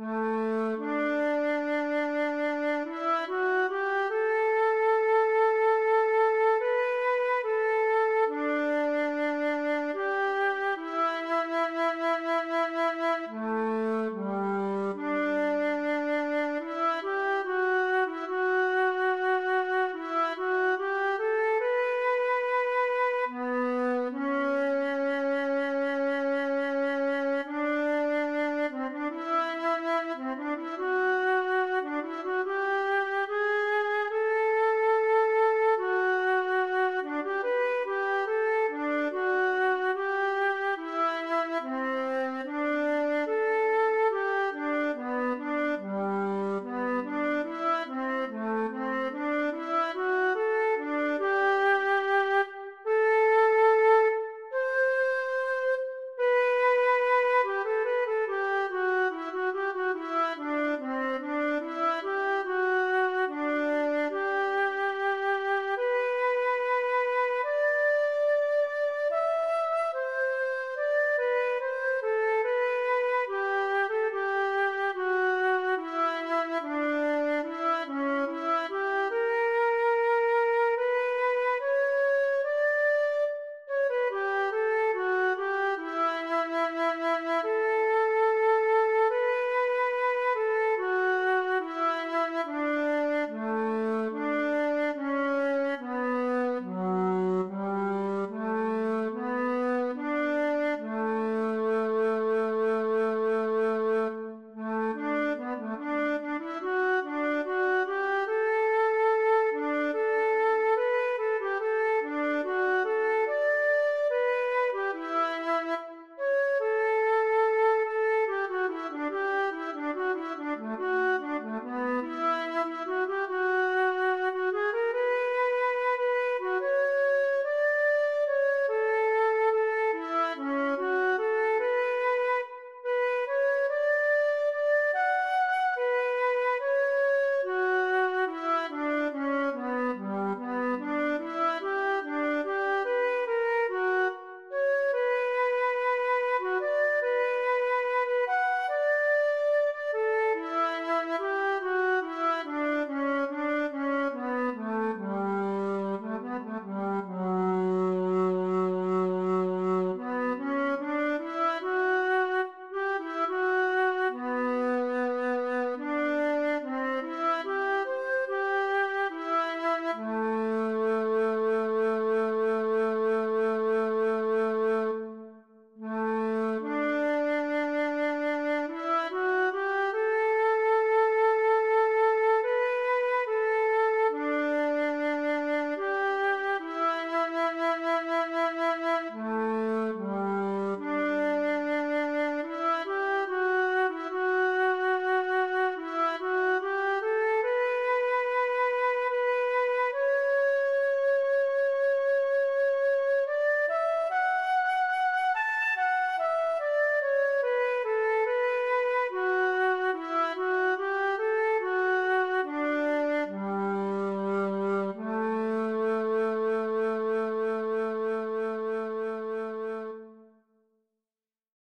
Mm-hmm.